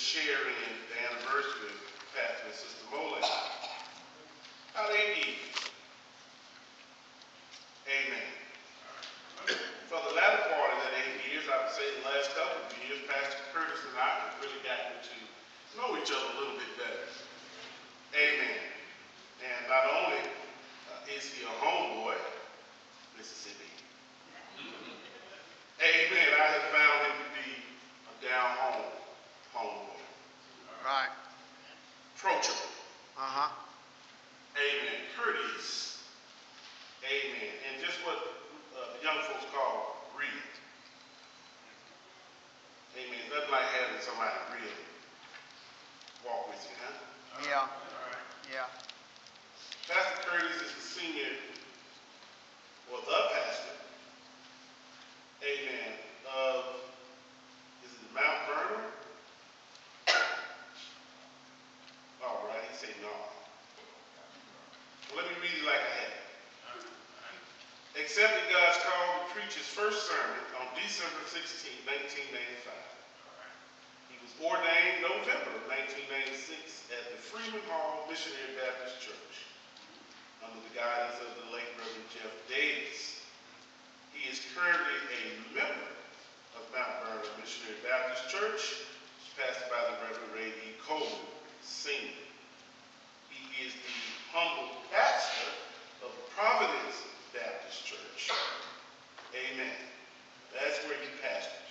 Uh-huh. and to share in the anniversary of Pastor and Sister Mole. About eight years. Amen. For the latter part of that eight years, I would say the last couple of years, Pastor Curtis and I have really gotten to know each other a little bit better. Amen. And not only uh, is he a homeboy, Mississippi. Amen. I have found him to be a down home homeboy. Right. Approachable. Uh-huh. Amen. Courteous. Amen. And just what uh, the young folks call real. Amen. Nothing like having somebody real walk with you, huh? Yeah. Yeah. Pastor Curtis is the senior, or the pastor, amen, of, is it Mount Vernon? All right, he said no. Well, let me read it like I have it. Accepted God's call to preach his first sermon on December 16, 1995. He was ordained November 1996 at the Freeman Hall Missionary Baptist Church under the guidance of the late Reverend Jeff Davis. He is currently a member of Mount Vernon Missionary Baptist Church, pastored by the Reverend Ray E. Coleman, Sr. He is the humble pastor of Providence Baptist Church. Amen. That's where he pastors.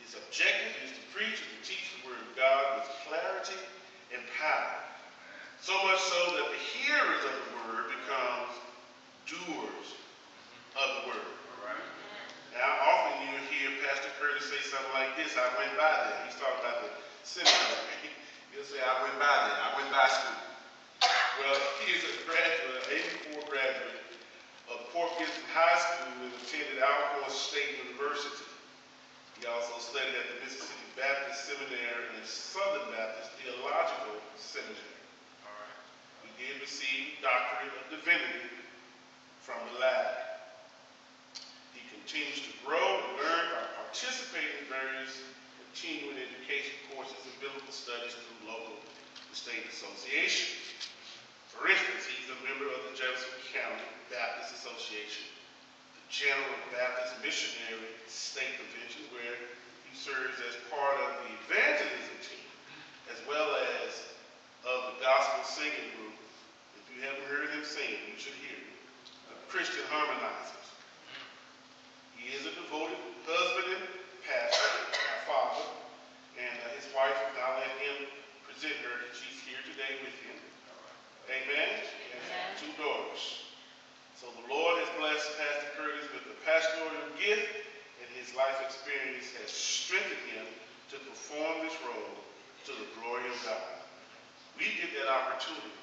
His objective is to preach and to teach the Word of God with clarity and power. So much so that the hearers of the Word becomes doers of the Word. Now, often you'll hear Pastor Curtis say something like this, I went by there. He's talking about the seminary. He'll say, I went by there. I went by school. Well, he is a graduate, 84 graduate of Port Gibson High School and attended Alcorn State University. He also studied at the Mississippi Baptist Seminary and the Southern Baptist Theological Seminary. He did receive doctorate of divinity from the latter. He continues to grow and learn by participating in various continuing education courses and biblical studies through local and state associations. For instance, he's a member of the Jefferson County Baptist Association, the General Baptist Missionary State Convention, where he serves as part of the evangelism team, as well as of the gospel singing group. If you haven't heard him sing, you should hear it. The uh, Christian Harmonizers. He is a devoted husband and pastor, a father, and uh, his wife, I'll let him present her. She's here today with him. Amen. Has two daughters. So the Lord has blessed Pastor Curtis with the pastoral gift, and his life experience has strengthened him to perform this role to the glory of God. We get that opportunity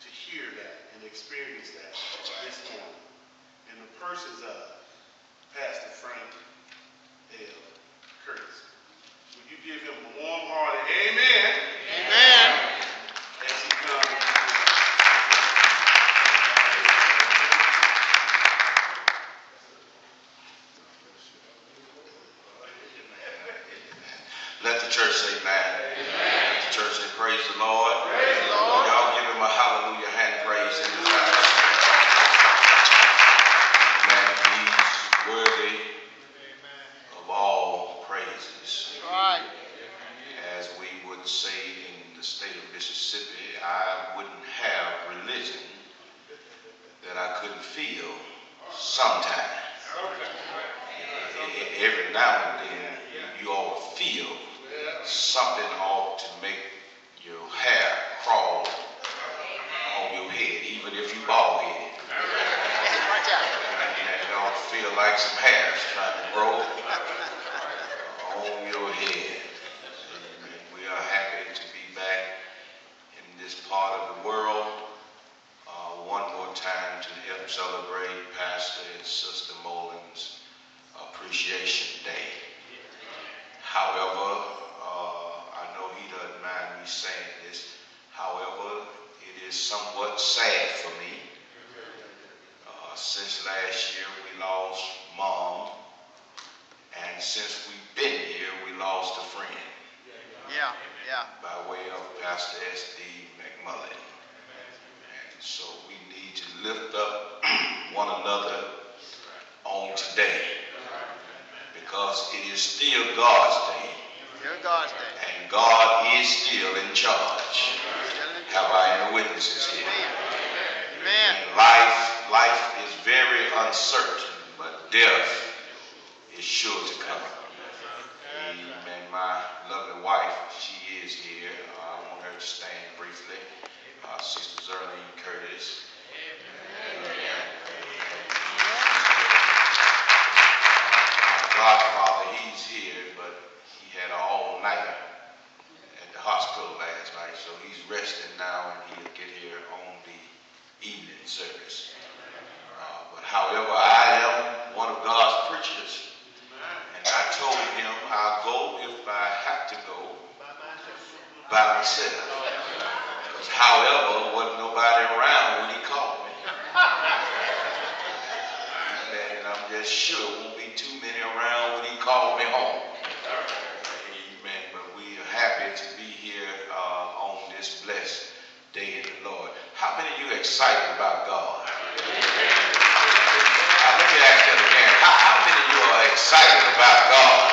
to hear that and experience that this morning in the persons of Pastor Frank L. Curtis. Would you give him a warm-hearted amen Amen. as he comes? Let the church say amen. Let the church say praise the Lord. Praise the Lord. Y'all give him a hallelujah hand praise in house. Man, he's worthy of all praises. Right. As we would say in the state of Mississippi, I wouldn't have religion that I couldn't feel sometimes. Every now and then, you all feel something ought to make your hair crawl on your head, even if you bald headed. And ought to feel feel like some hairs trying to grow on your head. Amen. We are happy to be back in this part of the world uh, one more time to help celebrate Pastor and Sister Mullins' Appreciation Day. However, doesn't saying this. However, it is somewhat sad for me. Uh, since last year, we lost mom, and since we've been here, we lost a friend Yeah, yeah. by way of Pastor S.D. McMullen. And so we need to lift up one another on today because it is still God's day Dear God's day. And God is still in charge. Have I any witnesses here? Amen. Life, life is very uncertain, but death is sure to come. Amen. My lovely wife, she is here. Uh, I want her to stand briefly. Uh, Sister Zerlene Curtis. My godfather, he's here, but he had an all-nighter at the hospital last night, so he's resting now, and he'll get here on the evening service. Uh, but however, I am one of God's preachers, and I told him I'll go if I have to go by myself. Because however, wasn't nobody around when he called me. And I'm just sure won't be too many around when he called me home. Amen. But we are happy to be here uh, on this blessed day in the Lord. How many of you excited about God? Uh, let me ask that again. How, how many of you are excited about God?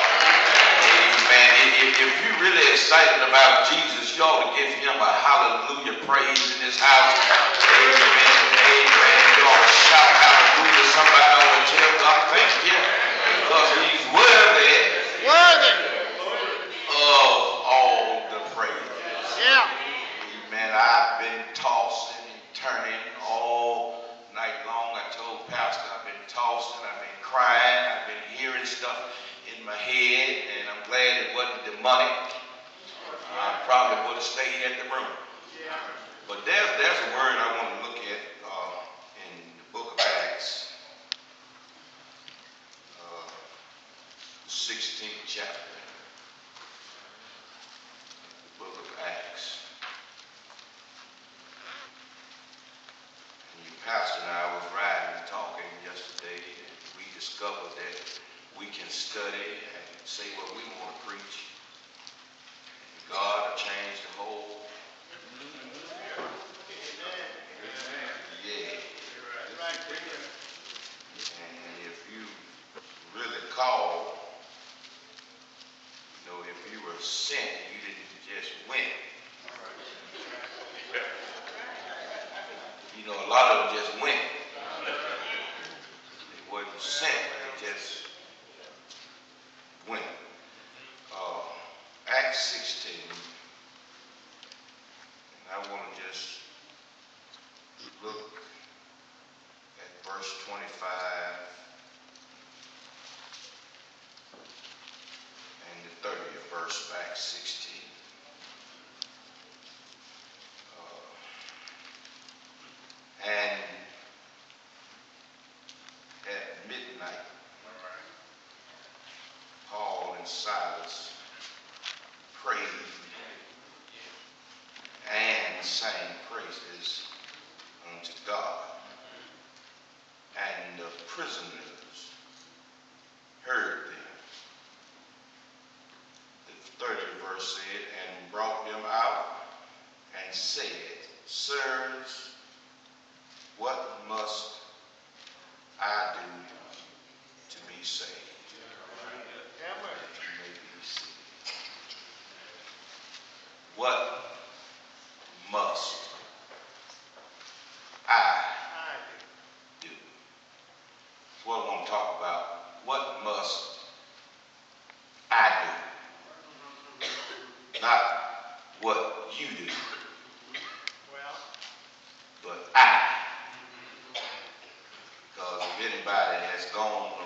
Amen. If, if you're really excited about Jesus, you ought to give him a hallelujah praise in this house. Amen. Amen. You ought to shout hallelujah. Somebody ought to tell God thank you because he's worthy Worthy.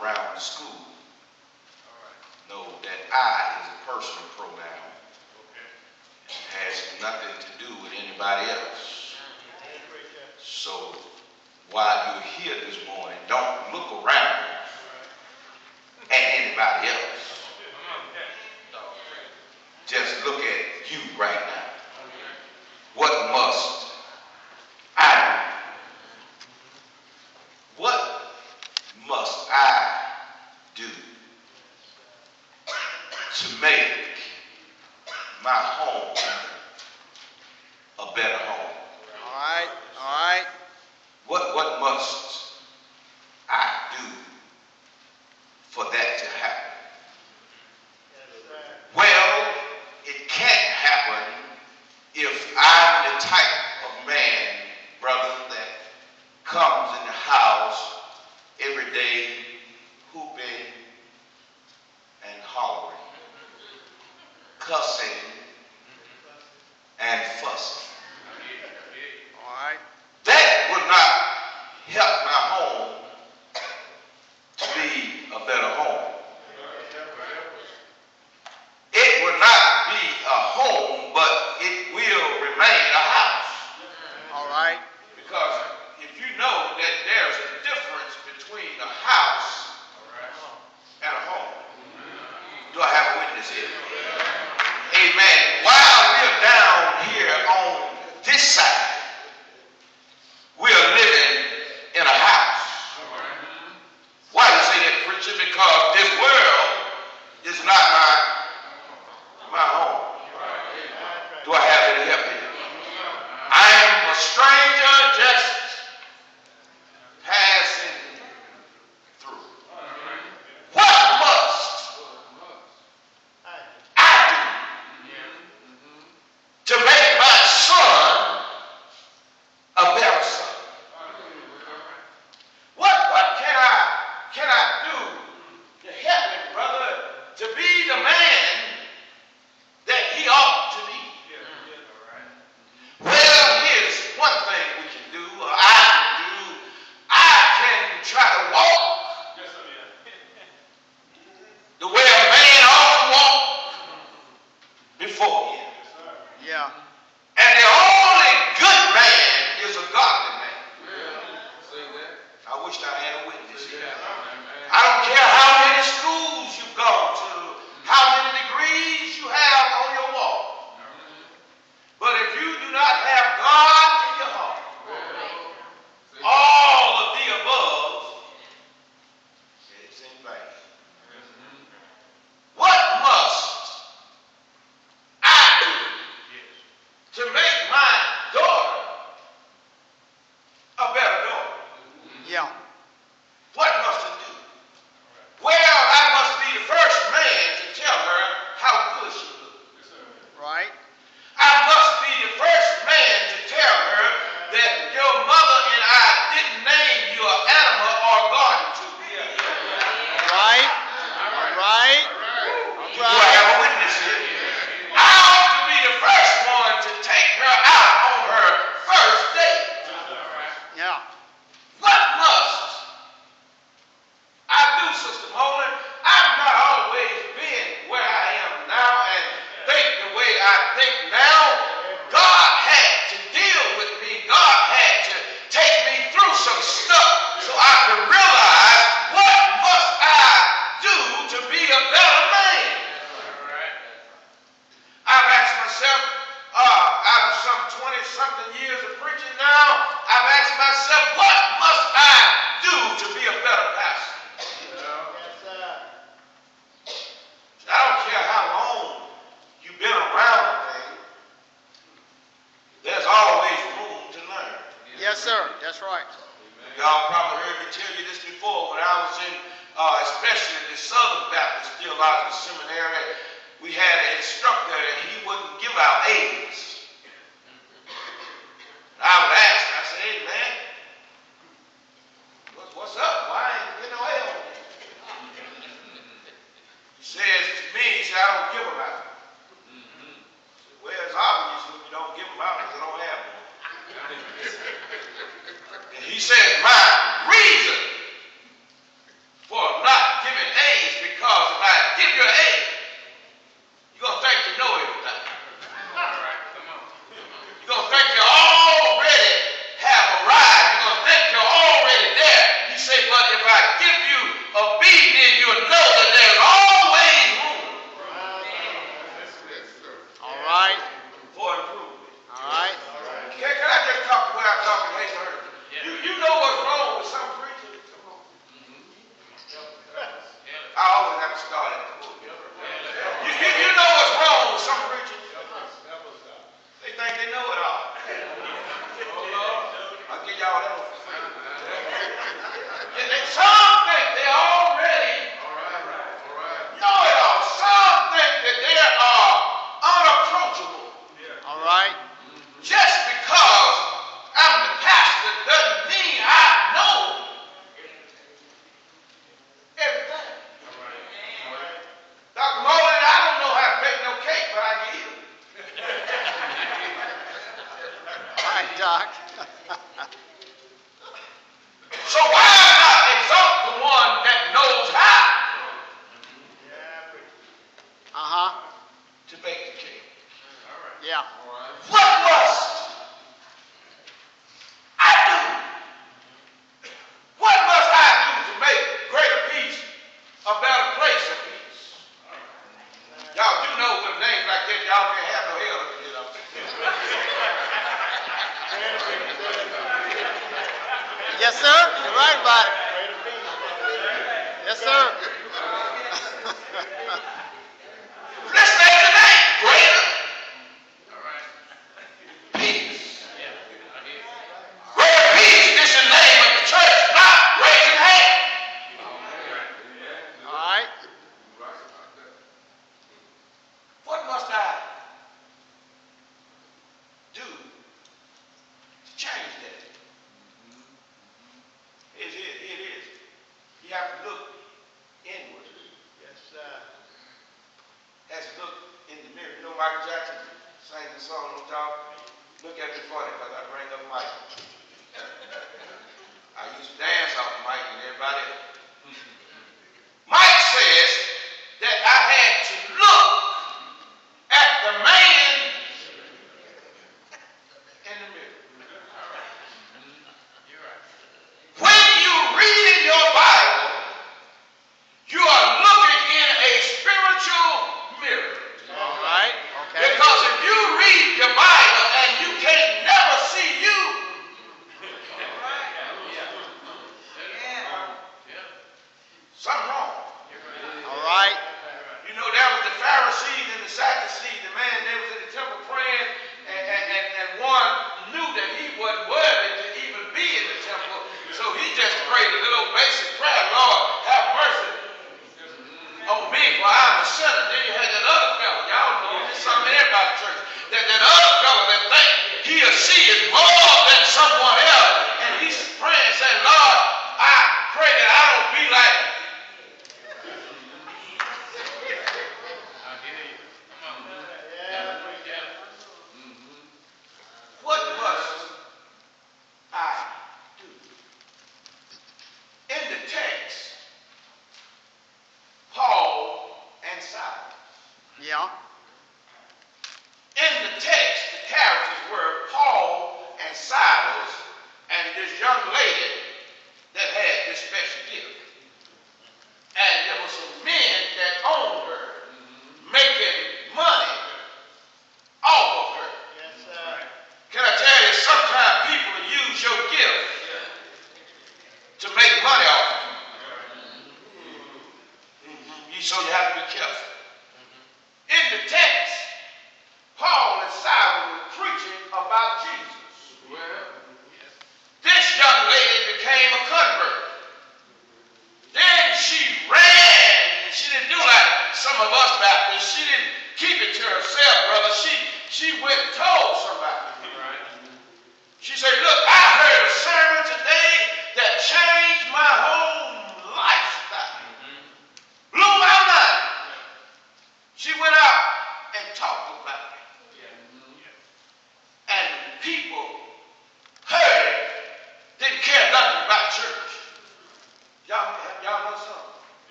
around the school right. know that I is a personal pronoun. Okay. It has nothing to do with anybody else. So while you're here this morning, don't look around right. at anybody else. Just look at you right now. What must specific cause. This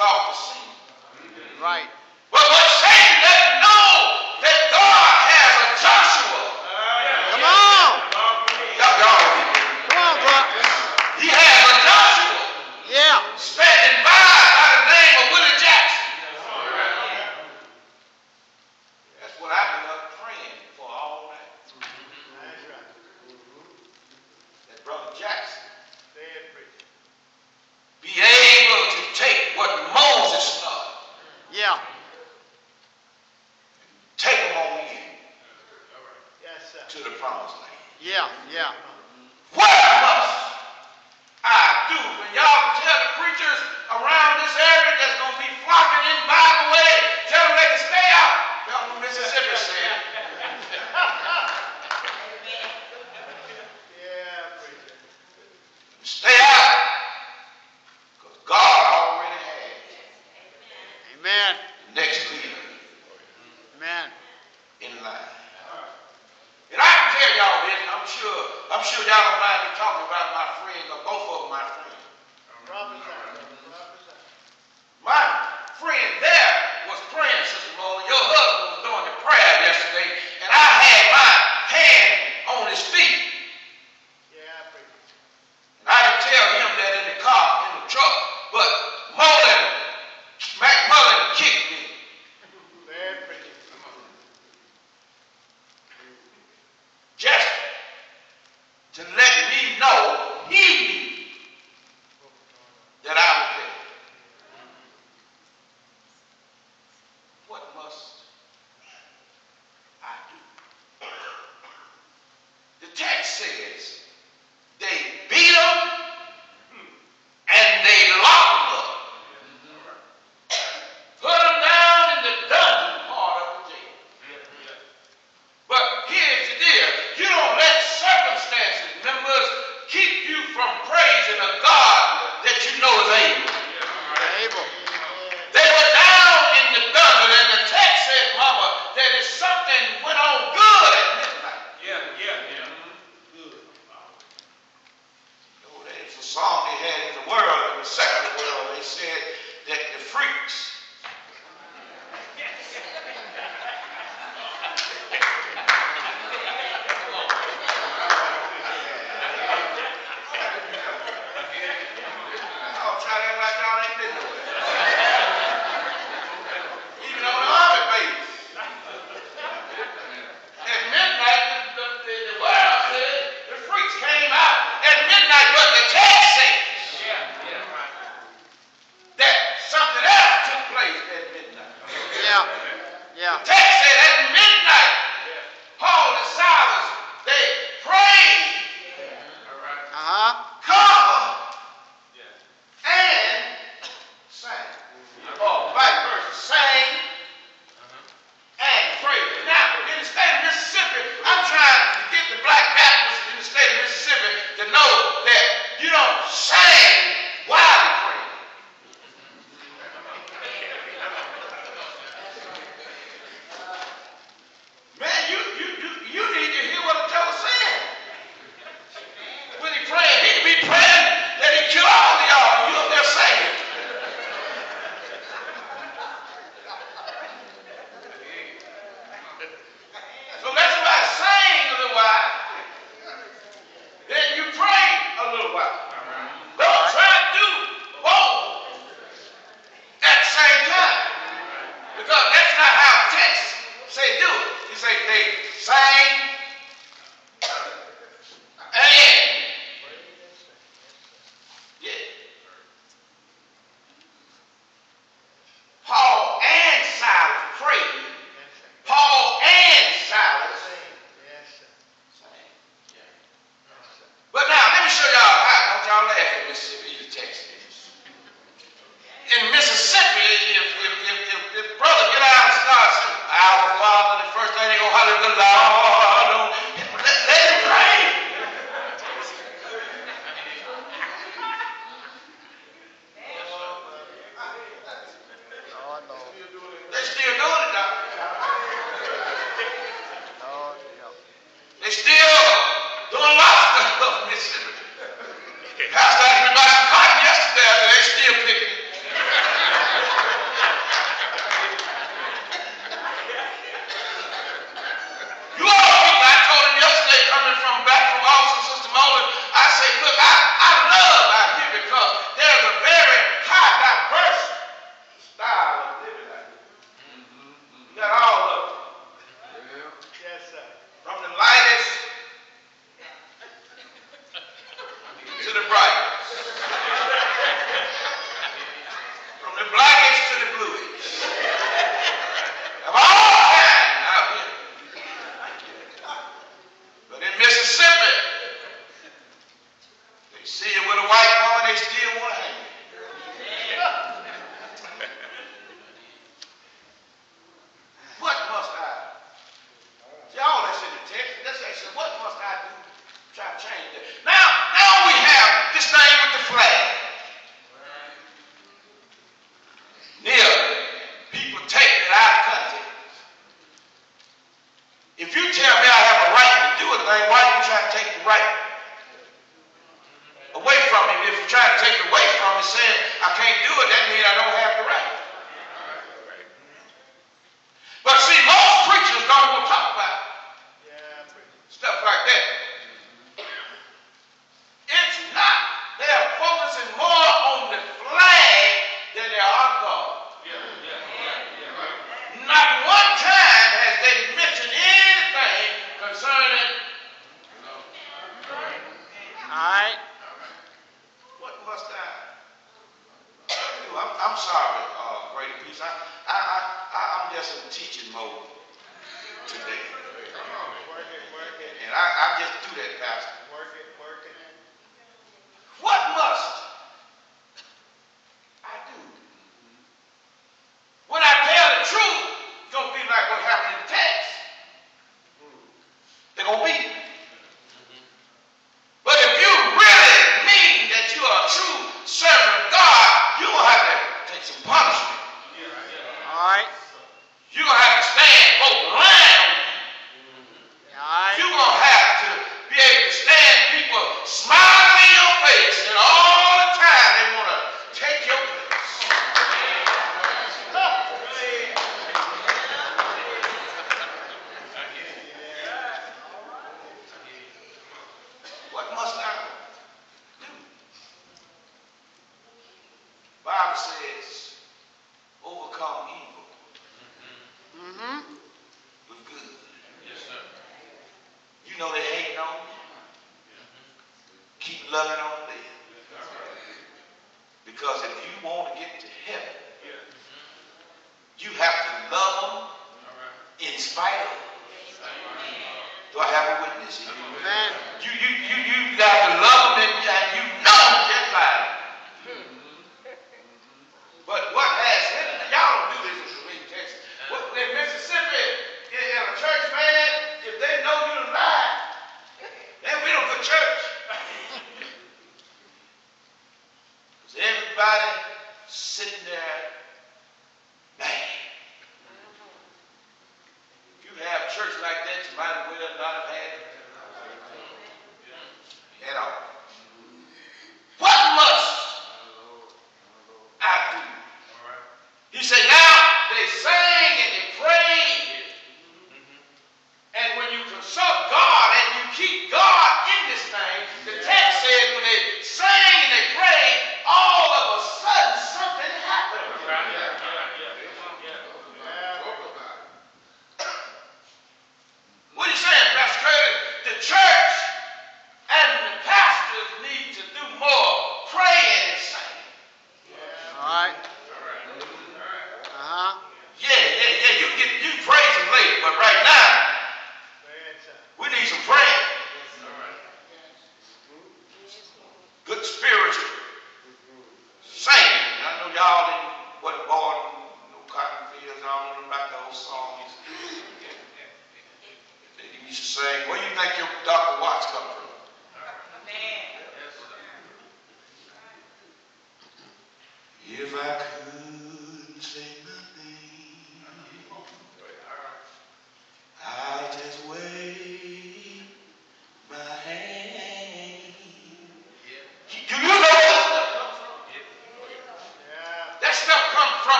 off the. Right.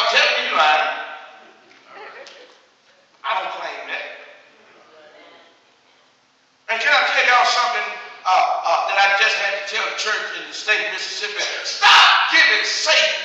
I'm telling you, lying. I don't claim that. And can I tell y'all something uh, uh, that I just had to tell the church in the state of Mississippi? Stop giving Satan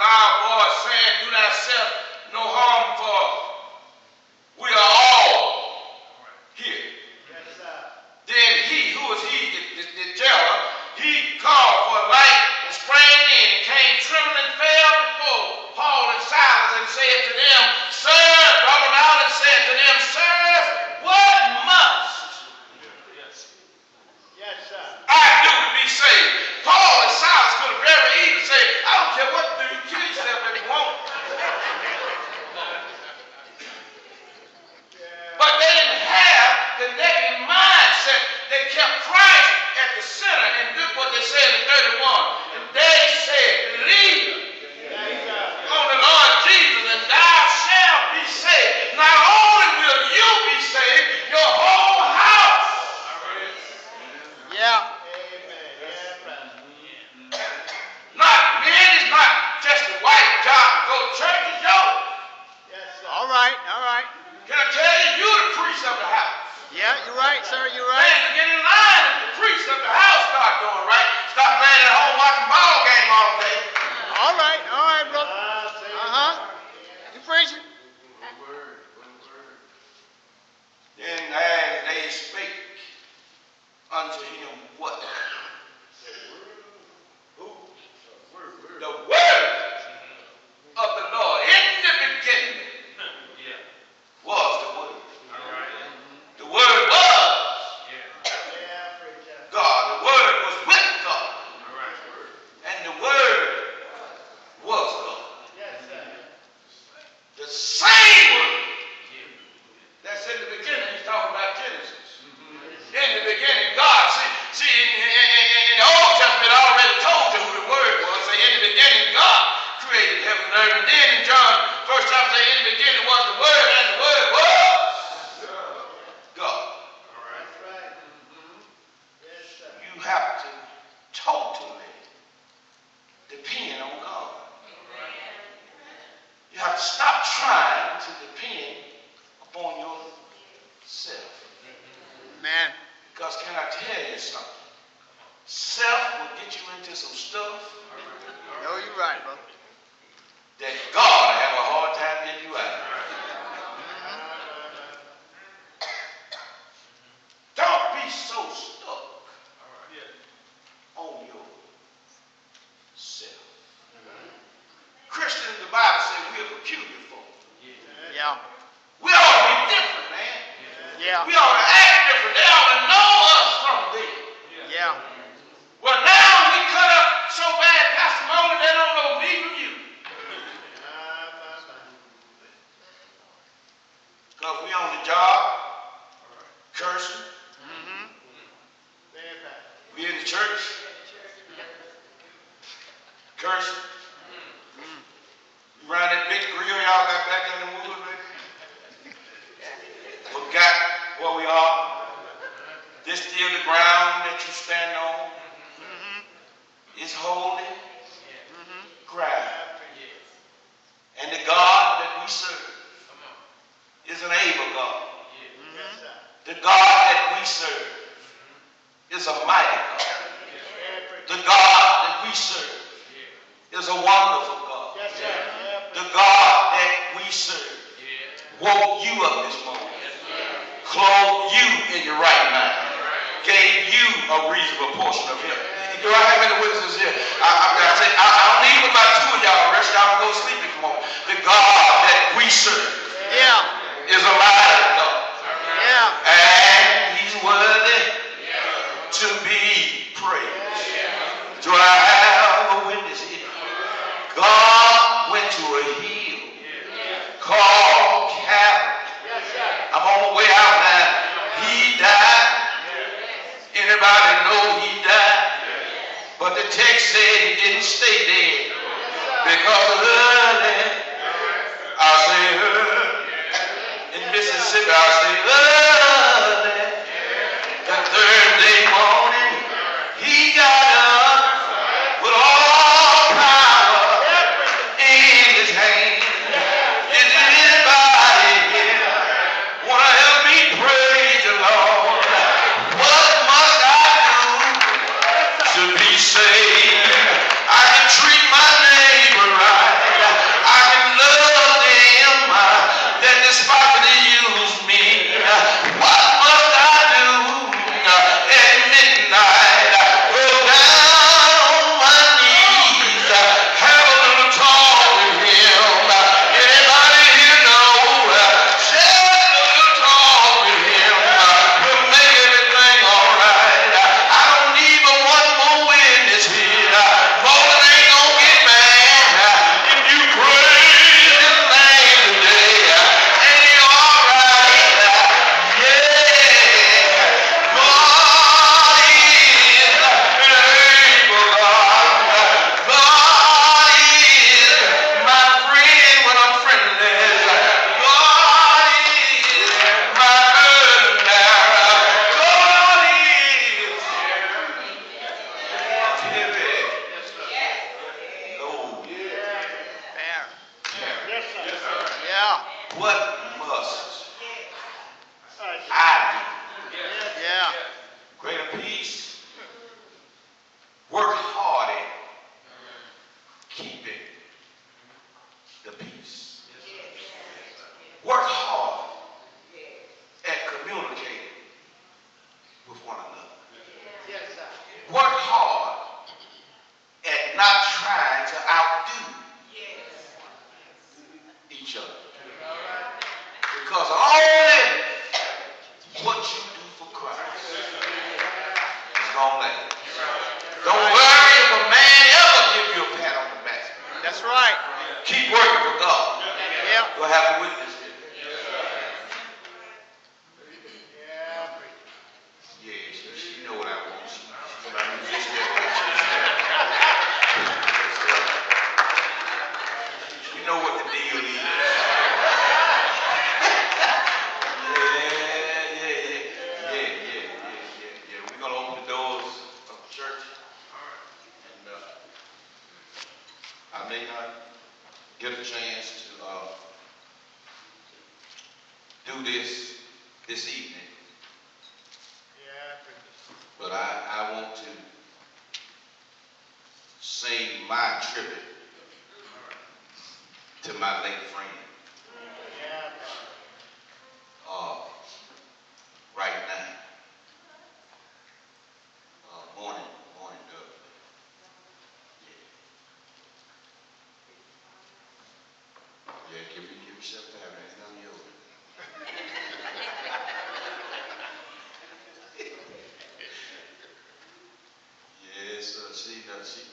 loud voice saying, Do thyself no harm, for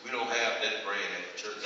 we don't have that brand at the church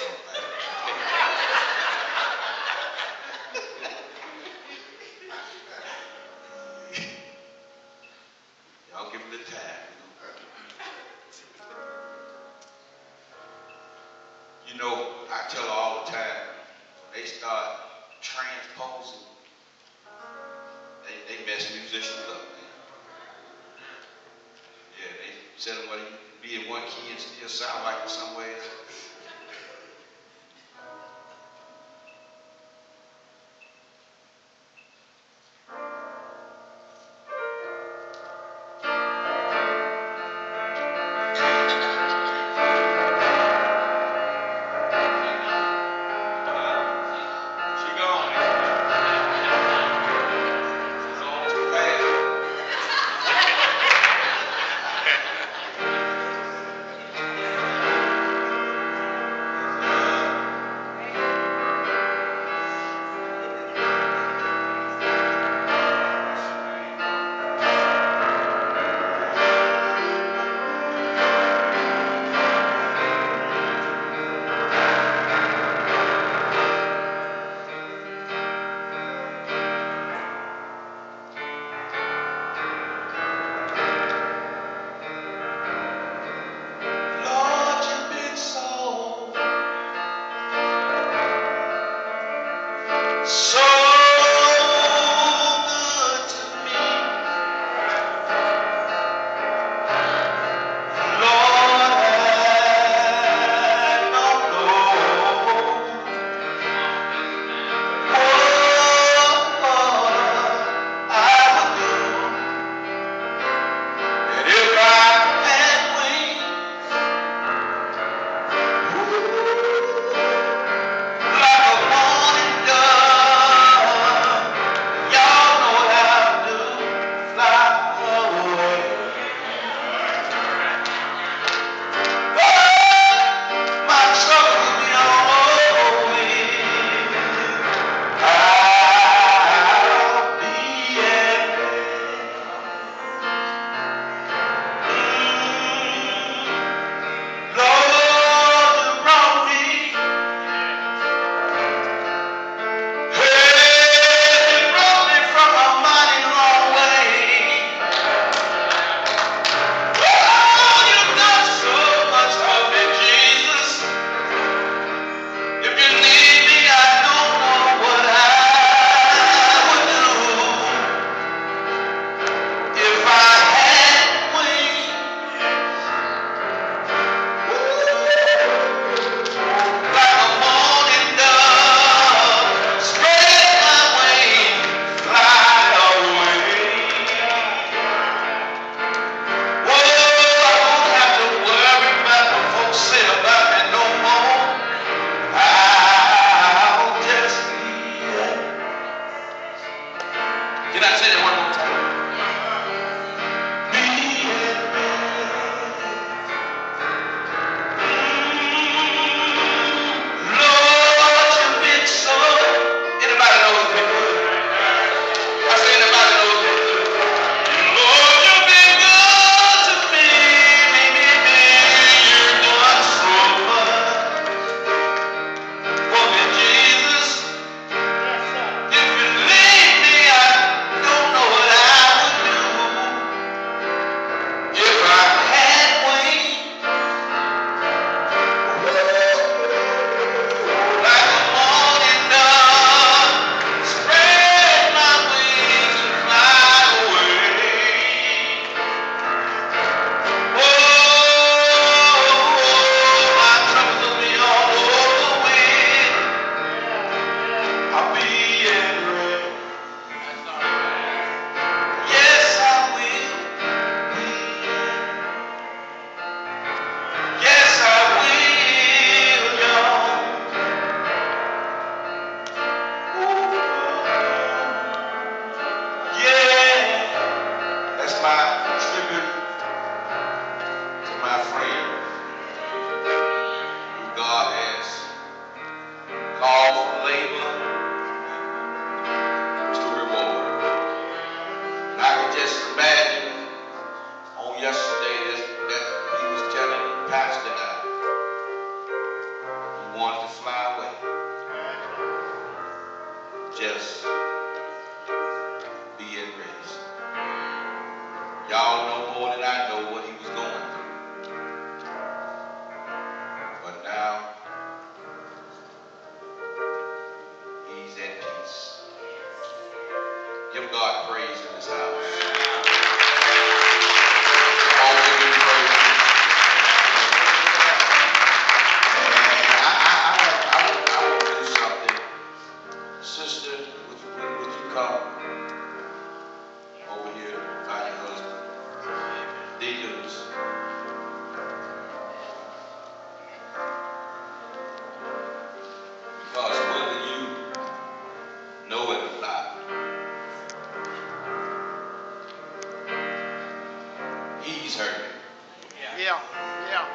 yeah,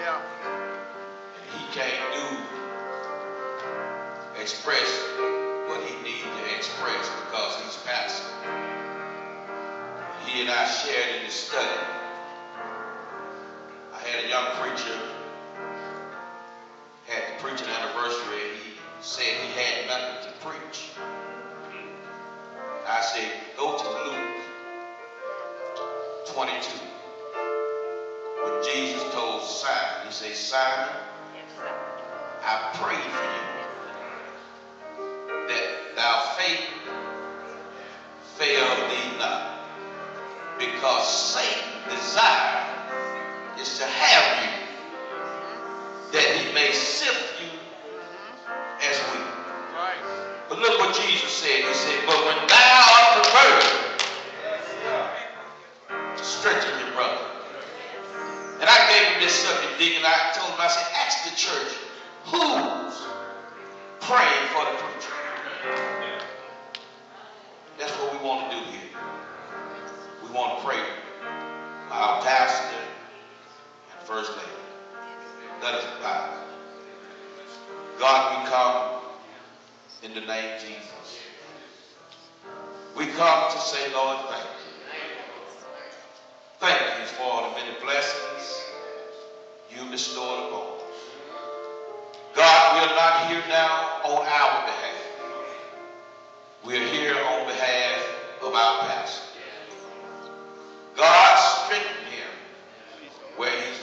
yeah. He can't do, express what he needs to express because he's pastor. He and I shared in the study. I had a young preacher, had the preaching anniversary, and he said he had nothing to preach. I said, go to Luke 22. When Jesus told Simon, he said, Simon, I pray for you that thou faith fail thee not. Because Satan's desire is to have you that he may sift you mm-hmm. as wheat. Right. But look what Jesus said. He said, But when thou art perverted, strengthen your brother. And I gave him this subject, Deacon. I told him, I said, ask the church, who's praying for the preacher? That's what we want to do here. We want to pray for our pastor and first lady. Let us bow. God, we come in the name of Jesus. We come to say, Lord, thank you. Thank you for all the many blessings you bestowed upon us. God, we are not here now on our behalf. We are here on behalf of our pastor. God, strengthen him where he's